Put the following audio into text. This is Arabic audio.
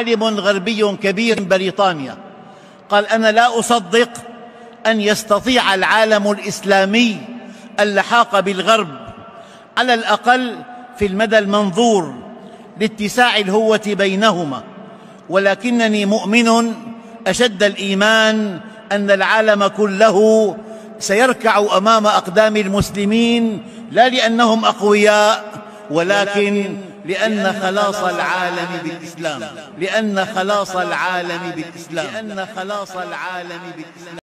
عالم غربي كبير بريطانيا. قال أنا لا أصدق أن يستطيع العالم الإسلامي اللحاق بالغرب على الأقل في المدى المنظور لاتساع الهوة بينهما. ولكنني مؤمن أشد الإيمان أن العالم كله سيركع أمام أقدام المسلمين لا لأنهم أقوياء ولكن لأن خلاص العالم بالإسلام. لأن خلاص العالم بالإسلام. لأن خلاص العالم بالإسلام.